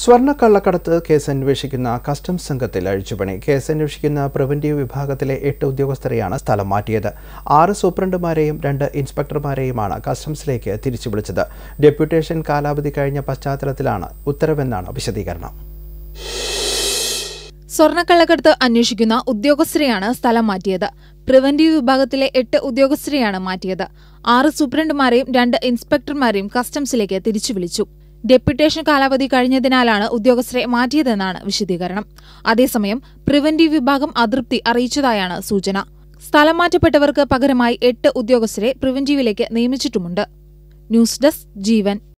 സ്വർണക്കള്ളക്കടത്ത് case അന്വേഷിക്കുന്ന customs സംഘത്തിൽ അഴിച്ചുപണി. Case അന്വേഷിക്കുന്ന പ്രിവന്റീവ് വിഭാഗത്തിലെ എട്ട് ഉദ്യോഗസ്ഥരെയാണ് സ്ഥലം മാറ്റിയത്. ആറ് സൂപ്രണ്ടുമാരെയും രണ്ട് ഇൻസ്പെക്ടർമാരെയുമാണ് കസ്റ്റംസിലേക്ക് തിരിച്ചു വിളിച്ചത് ഡെപ്യൂട്ടേഷൻ കാലാവധി കഴിഞ്ഞ പശ്ചാത്തലത്തിലാണ് ഉത്തരവെന്നാണ് വിശദീകരണം. സ്വർണക്കള്ളക്കടത്ത് അന്വേഷിക്കുന്ന ഉദ്യോഗസ്ഥരെയാണ് സ്ഥലം മാറ്റിയത്. പ്രിവന്റീവ് വിഭാഗത്തിലെ എട്ട് ഉദ്യോഗസ്ഥരെയാണ് മാറ്റിയത്. ആറ് സൂപ്രണ്ടുമാരെയും രണ്ട് ഇൻസ്പെക്ടർമാരെയും കസ്റ്റംസിലേക്ക് തിരിച്ചു വിളിച്ചു ഡെപ്യൂട്ടേഷൻ കാലാവധി കഴിഞ്ഞതിനാലാണ് ഉദ്യോഗസ്ഥരെ മാറ്റിയതെന്നാണ് വിശദീകരണം. അതേസമയം പ്രിവന്റീവ് വിഭാഗം അതൃപ്തി അറിയിച്ചതായാണ് സൂചന. സ്ഥലം മാറ്റപ്പെട്ടവർക്ക് പകരമായി എട്ട് ഉദ്യോഗസ്ഥരെ പ്രിവന്റീവിലേക്ക് നിയമിച്ചിട്ടുമുണ്ട്. ന്യൂസ് ഡെസ്ക് ജീവൻ.